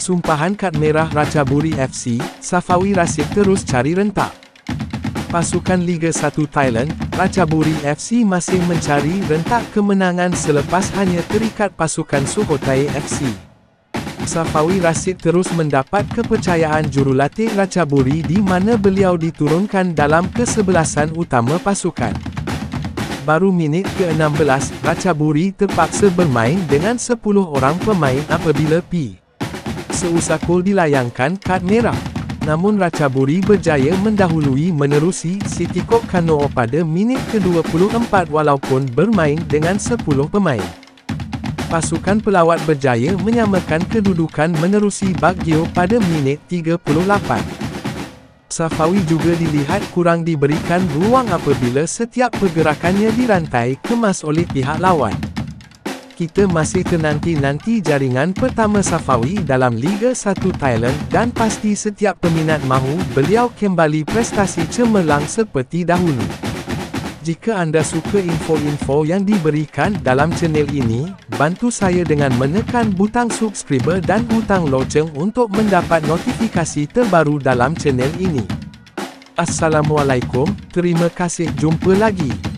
Sumpahan kad merah Ratchaburi FC, Safawi Rasid terus cari rentak. Pasukan Liga 1 Thailand, Ratchaburi FC masih mencari rentak kemenangan selepas hanya terikat pasukan Sukhothai FC. Safawi Rasid terus mendapat kepercayaan jurulatih Ratchaburi di mana beliau diturunkan dalam kesebelasan utama pasukan. Baru minit ke-16, Ratchaburi terpaksa bermain dengan 10 orang pemain apabila P. Seusakul dilayangkan kad merah. Namun Ratchaburi berjaya mendahului menerusi Kok Kano pada minit ke-24 walaupun bermain dengan 10 pemain. Pasukan pelawat berjaya menyamakan kedudukan menerusi Baguio pada minit 38. Safawi juga dilihat kurang diberikan ruang apabila setiap pergerakannya dirantai kemas oleh pihak lawan kita masih tenanti-nanti jaringan pertama Safawi dalam Liga 1 Thailand dan pasti setiap peminat mahu beliau kembali prestasi cemerlang seperti dahulu. Jika anda suka info-info yang diberikan dalam channel ini, bantu saya dengan menekan butang subscribe dan butang loceng untuk mendapat notifikasi terbaru dalam channel ini. Assalamualaikum, terima kasih jumpa lagi.